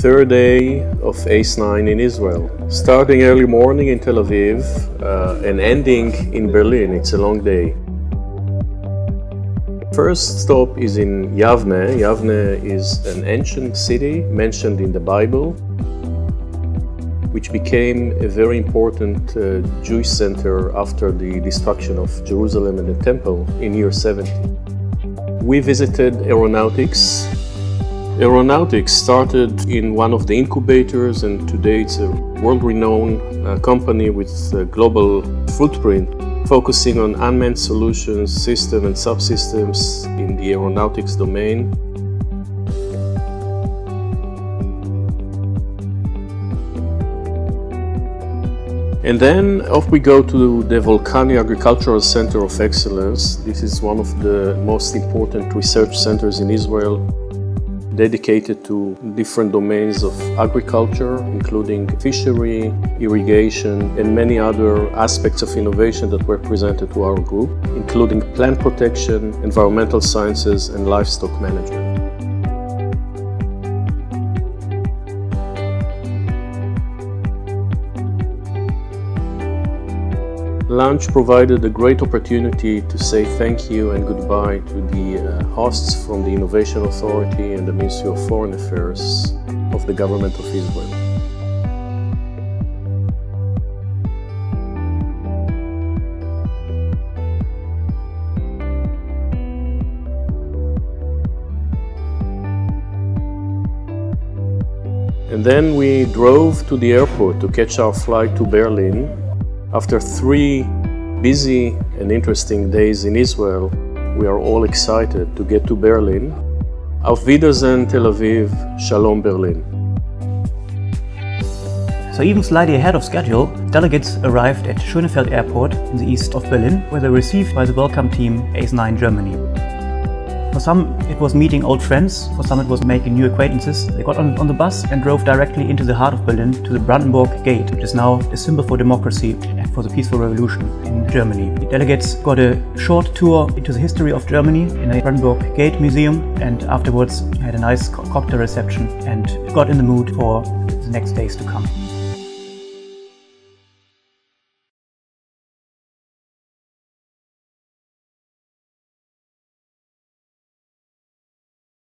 third day of ACE9 in Israel. Starting early morning in Tel Aviv uh, and ending in Berlin. It's a long day. First stop is in Yavne. Yavne is an ancient city mentioned in the Bible, which became a very important uh, Jewish center after the destruction of Jerusalem and the Temple in year 70. We visited aeronautics. Aeronautics started in one of the incubators, and today it's a world renowned uh, company with a global footprint focusing on unmanned solutions, system and subsystems in the aeronautics domain. And then off we go to the Volcani Agricultural Center of Excellence. This is one of the most important research centers in Israel dedicated to different domains of agriculture, including fishery, irrigation, and many other aspects of innovation that were presented to our group, including plant protection, environmental sciences, and livestock management. Lunch provided a great opportunity to say thank you and goodbye to the uh, hosts from the Innovation Authority and the Ministry of Foreign Affairs of the Government of Israel. And then we drove to the airport to catch our flight to Berlin after three busy and interesting days in Israel, we are all excited to get to Berlin. Auf Wiedersehen Tel Aviv, Shalom Berlin. So even slightly ahead of schedule, delegates arrived at Schönefeld Airport in the east of Berlin, where they were received by the welcome team ACE9 Germany. For some, it was meeting old friends. For some, it was making new acquaintances. They got on, on the bus and drove directly into the heart of Berlin to the Brandenburg Gate, which is now a symbol for democracy for the peaceful revolution in Germany. The delegates got a short tour into the history of Germany in the Brandenburg Gate Museum and afterwards had a nice cocktail reception and got in the mood for the next days to come.